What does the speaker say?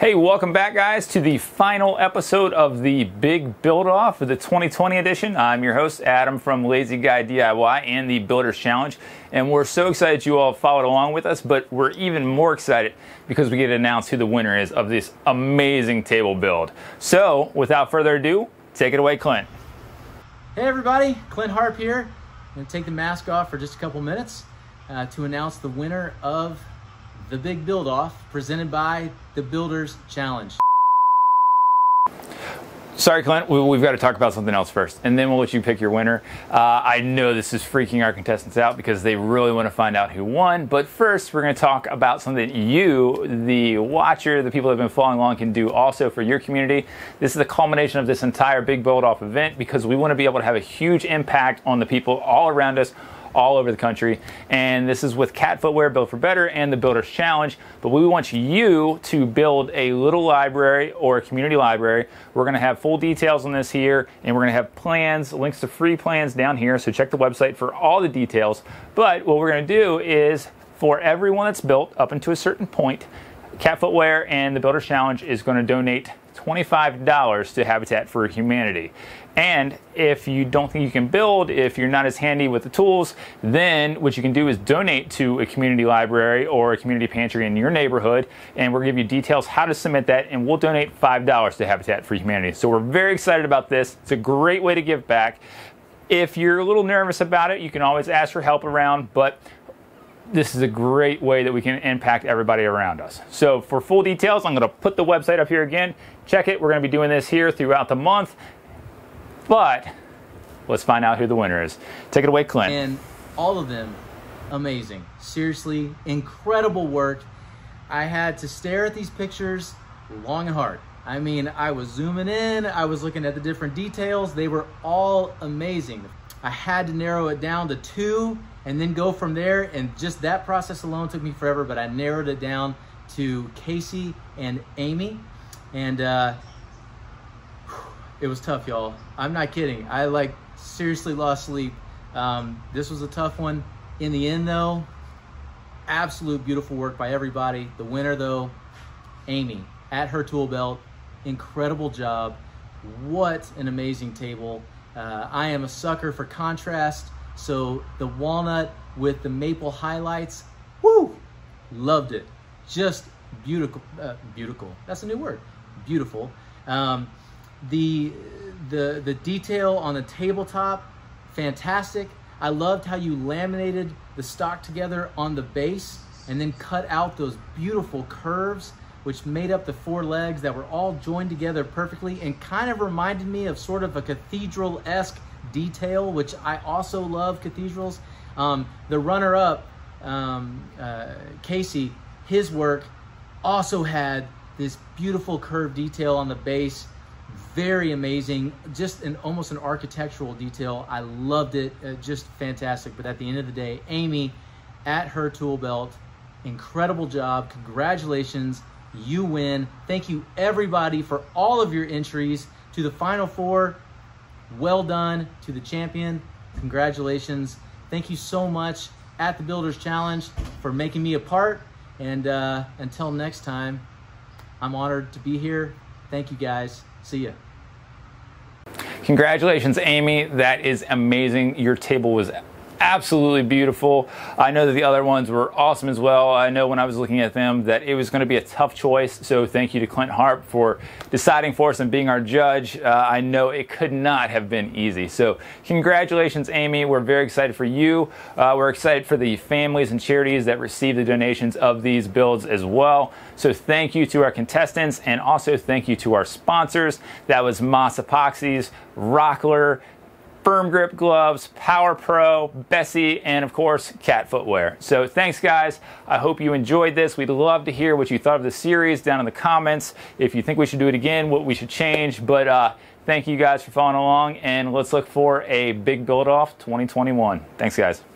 Hey, welcome back, guys, to the final episode of the Big Build Off for the 2020 edition. I'm your host, Adam from Lazy Guy DIY and the Builders Challenge. And we're so excited you all followed along with us, but we're even more excited because we get to announce who the winner is of this amazing table build. So, without further ado, take it away, Clint. Hey, everybody, Clint Harp here. I'm going to take the mask off for just a couple minutes uh, to announce the winner of the Big Build Off presented by the Builders Challenge. Sorry, Clint, we, have got to talk about something else first, and then we'll let you pick your winner. Uh, I know this is freaking our contestants out because they really want to find out who won, but first we're going to talk about something that you, the watcher, the people that have been following along, can do also for your community. This is the culmination of this entire Big Build Off event because we want to be able to have a huge impact on the people all around us all over the country. And this is with Cat Footwear, Build for Better, and the Builders Challenge. But we want you to build a little library or a community library. We're going to have full details on this here, and we're going to have plans, links to free plans down here. So check the website for all the details. But what we're going to do is for everyone that's built up into a certain point, Cat Footwear and the Builders Challenge is going to donate $25 to Habitat for Humanity. And if you don't think you can build, if you're not as handy with the tools, then what you can do is donate to a community library or a community pantry in your neighborhood, and we'll give you details how to submit that, and we'll donate $5 to Habitat for Humanity. So we're very excited about this. It's a great way to give back. If you're a little nervous about it, you can always ask for help around, but this is a great way that we can impact everybody around us. So for full details, I'm going to put the website up here again. Check it. We're going to be doing this here throughout the month. But let's find out who the winner is. Take it away, Clint. And all of them amazing. Seriously, incredible work. I had to stare at these pictures long and hard. I mean, I was zooming in, I was looking at the different details. They were all amazing. I had to narrow it down to two and then go from there. And just that process alone took me forever, but I narrowed it down to Casey and Amy. And uh, it was tough, y'all. I'm not kidding. I like seriously lost sleep. Um, this was a tough one. In the end, though, absolute beautiful work by everybody. The winner, though, Amy at her tool belt. Incredible job. What an amazing table. Uh, I am a sucker for contrast. So the walnut with the maple highlights, woo, loved it. Just beautiful, uh, beautiful. That's a new word, beautiful. Um, the the the detail on the tabletop, fantastic. I loved how you laminated the stock together on the base and then cut out those beautiful curves which made up the four legs that were all joined together perfectly and kind of reminded me of sort of a cathedral-esque detail, which I also love cathedrals. Um, the runner-up, um, uh, Casey, his work also had this beautiful curved detail on the base. Very amazing, just an almost an architectural detail. I loved it, uh, just fantastic. But at the end of the day, Amy at her tool belt, incredible job. Congratulations, you win. Thank you everybody for all of your entries to the Final Four well done to the champion. Congratulations. Thank you so much at the Builders Challenge for making me a part. And uh, until next time, I'm honored to be here. Thank you guys. See ya. Congratulations, Amy. That is amazing. Your table was absolutely beautiful. I know that the other ones were awesome as well. I know when I was looking at them that it was going to be a tough choice. So thank you to Clint Harp for deciding for us and being our judge. Uh, I know it could not have been easy. So congratulations, Amy. We're very excited for you. Uh, we're excited for the families and charities that receive the donations of these builds as well. So thank you to our contestants and also thank you to our sponsors. That was Moss Epoxies, Rockler, Firm Grip Gloves, Power Pro, Bessey, and of course, Cat Footwear. So thanks, guys. I hope you enjoyed this. We'd love to hear what you thought of the series down in the comments. If you think we should do it again, what we should change. But uh, thank you guys for following along, and let's look for a big build off 2021. Thanks, guys.